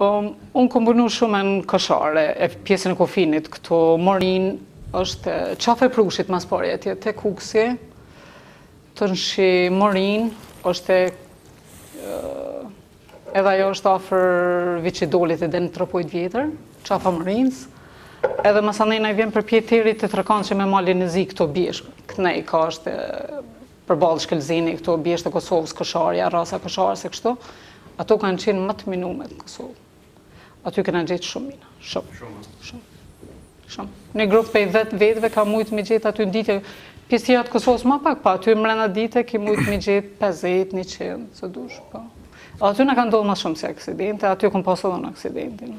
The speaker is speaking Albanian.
Unë kom punu shumë në Koshare, e pjesën e kufinit, këtu Morinë, është Qafa e Prushit ma s'pari atje, te Kukësi, tu nshi Morinë, është edhe ajo është afër Viçidolit e deri n'Tropojë t'Vjetër, Qafa Morinës, edhe masanej na i vjen përpjetë teri te trekandshi me Malin e Zi këto bjeshkë, këtnej ka është Përballë Shkëlzeni këtu bjeshkët e Kosovës Kosharja, Rrasa Koshares e kështu, ato kanë qenë ma të minume në Kosovë. Aty kena gjetë shumë mina, shumë. Shumë. Shumë. Shumë. Në grup pej 10 vetëve ka mujtë me gjetë aty në ditë, pjesë tjera të Kosovës ma pak, pa po aty mrena dite' ki mujtë me gjetë 50, 100, sa dush, po. Aty na ka ndodhë ma shumë si aksidente, aty kom pasë edhe unë aksidentin.